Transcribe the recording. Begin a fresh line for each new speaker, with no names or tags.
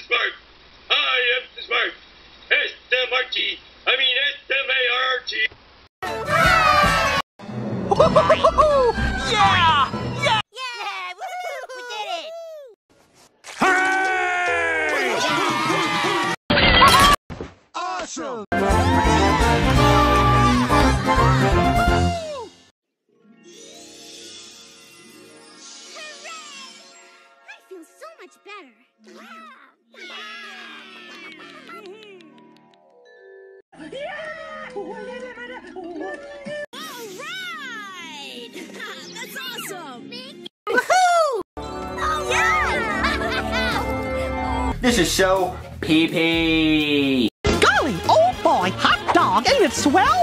the smart. I am the smart. S M R T. I mean S M A R T.
yeah!
Yeah!
Yeah! We did it!
Awesome! Hooray!
I feel so much better.
Wow!
This is so pee pee.
Golly, oh boy, hot dog, ain't it swell?